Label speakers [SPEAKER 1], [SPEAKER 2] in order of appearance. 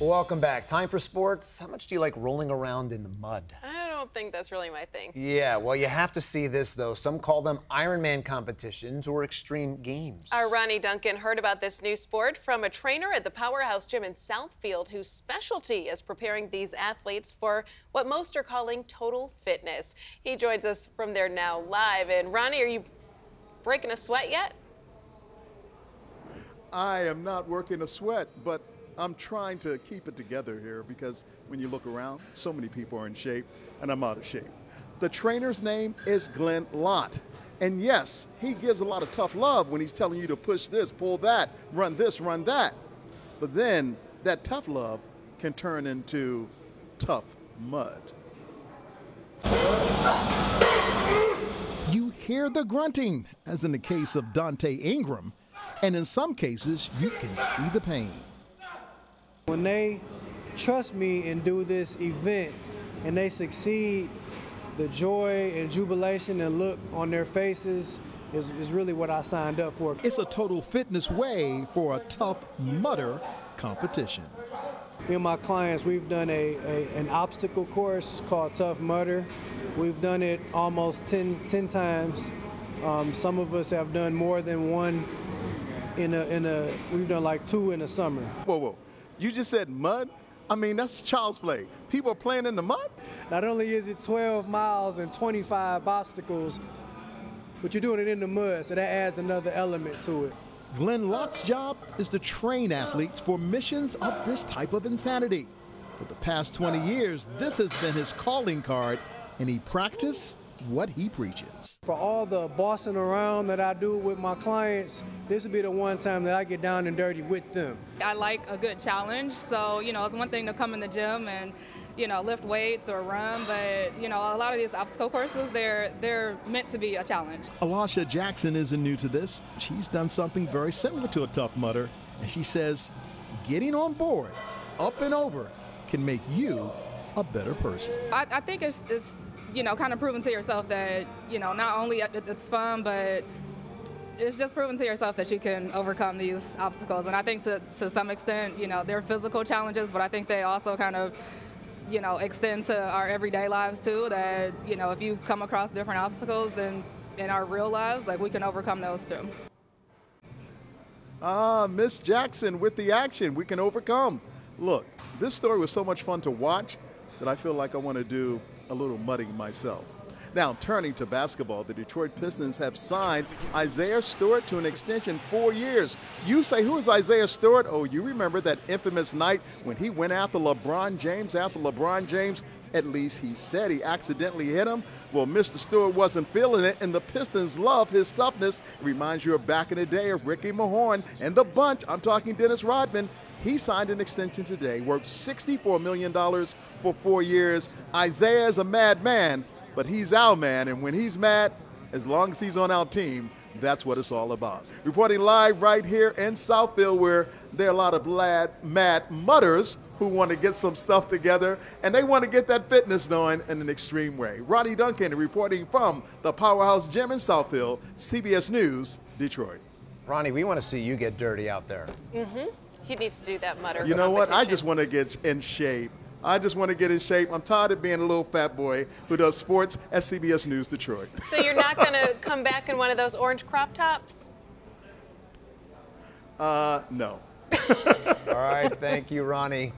[SPEAKER 1] Welcome back. Time for sports. How much do you like rolling around in the mud?
[SPEAKER 2] I don't think that's really my thing.
[SPEAKER 1] Yeah, well, you have to see this, though. Some call them Ironman competitions or extreme games.
[SPEAKER 2] Our Ronnie Duncan heard about this new sport from a trainer at the Powerhouse Gym in Southfield whose specialty is preparing these athletes for what most are calling total fitness. He joins us from there now live. And Ronnie, are you breaking a sweat yet?
[SPEAKER 3] I am not working a sweat, but I'm trying to keep it together here because when you look around, so many people are in shape, and I'm out of shape. The trainer's name is Glenn Lott. And yes, he gives a lot of tough love when he's telling you to push this, pull that, run this, run that. But then that tough love can turn into tough mud.
[SPEAKER 4] You hear the grunting, as in the case of Dante Ingram, and in some cases, you can see the pain.
[SPEAKER 5] When they trust me and do this event and they succeed, the joy and jubilation and look on their faces is, is really what I signed up for.
[SPEAKER 4] It's a total fitness way for a tough mudder competition.
[SPEAKER 5] Me and my clients, we've done a, a, an obstacle course called Tough Mudder. We've done it almost 10, 10 times. Um, some of us have done more than one in a, in a, we've done like two in the summer.
[SPEAKER 3] Whoa, whoa. You just said mud? I mean, that's child's play. People are playing in the mud?
[SPEAKER 5] Not only is it 12 miles and 25 obstacles, but you're doing it in the mud, so that adds another element to it.
[SPEAKER 4] Glenn Lott's job is to train athletes for missions of this type of insanity. For the past 20 years, this has been his calling card, and he practiced what he preaches.
[SPEAKER 5] For all the bossing around that I do with my clients, this will be the one time that I get down and dirty with them.
[SPEAKER 6] I like a good challenge, so you know it's one thing to come in the gym and you know lift weights or run, but you know a lot of these obstacle courses they're they're meant to be a challenge.
[SPEAKER 4] Alasha Jackson isn't new to this. She's done something very similar to a tough mudder, and she says getting on board, up and over, can make you a better person.
[SPEAKER 6] I, I think it's, it's you know, kind of proving to yourself that, you know, not only it's fun, but it's just proving to yourself that you can overcome these obstacles. And I think to, to some extent, you know, they're physical challenges, but I think they also kind of, you know, extend to our everyday lives too. That, you know, if you come across different obstacles in, in our real lives, like we can overcome those too.
[SPEAKER 3] Ah, Miss Jackson with the action. We can overcome. Look, this story was so much fun to watch that I feel like I want to do a little mudding myself. Now, turning to basketball, the Detroit Pistons have signed Isaiah Stewart to an extension four years. You say, who is Isaiah Stewart? Oh, you remember that infamous night when he went after LeBron James, after LeBron James, at least he said he accidentally hit him. Well, Mr. Stewart wasn't feeling it, and the Pistons love his toughness. Reminds you of back in the day of Ricky Mahorn and the bunch. I'm talking Dennis Rodman. He signed an extension today, worth $64 million for four years. Isaiah is a madman, but he's our man, and when he's mad, as long as he's on our team, that's what it's all about. Reporting live right here in Southfield, where there are a lot of lad, mad mudders who want to get some stuff together, and they want to get that fitness done in an extreme way. Ronnie Duncan reporting from the Powerhouse Gym in Southfield, CBS News, Detroit.
[SPEAKER 1] Ronnie, we want to see you get dirty out there.
[SPEAKER 2] Mm-hmm. He needs to do that mudder.
[SPEAKER 3] You know what? I just want to get in shape. I just want to get in shape. I'm tired of being a little fat boy who does sports at CBS News Detroit.
[SPEAKER 2] So you're not going to come back in one of those orange crop tops?
[SPEAKER 3] Uh, no.
[SPEAKER 1] All right, thank you, Ronnie.